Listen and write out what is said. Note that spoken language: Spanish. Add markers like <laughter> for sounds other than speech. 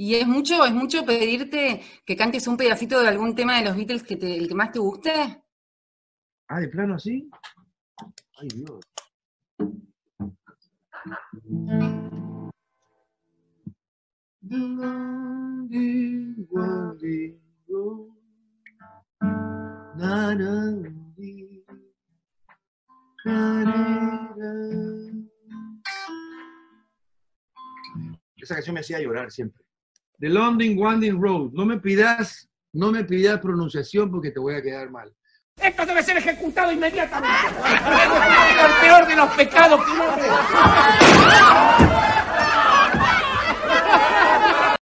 ¿Y es mucho, es mucho pedirte que cantes un pedacito de algún tema de los Beatles que te, el que más te guste? Ah, de plano así. Ay, Dios. Esa canción me hacía llorar siempre. The London Winding Road. No me pidas, no me pidas pronunciación porque te voy a quedar mal. Esto debe ser ejecutado inmediatamente. <laughs> el peor de los pecados que.